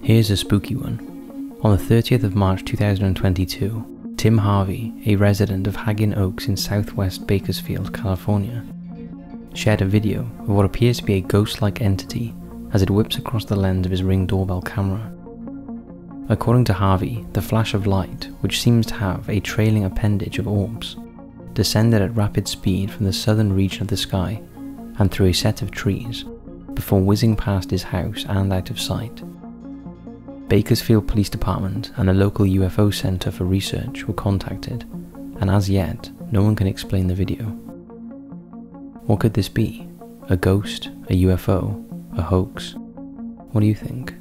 Here's a spooky one. On the 30th of March 2022, Tim Harvey, a resident of Haggin Oaks in southwest Bakersfield, California, shared a video of what appears to be a ghost like entity as it whips across the lens of his ring doorbell camera. According to Harvey, the flash of light, which seems to have a trailing appendage of orbs, descended at rapid speed from the southern region of the sky and through a set of trees before whizzing past his house and out of sight. Bakersfield Police Department and a local UFO Center for Research were contacted, and as yet, no one can explain the video. What could this be? A ghost? A UFO? A hoax? What do you think?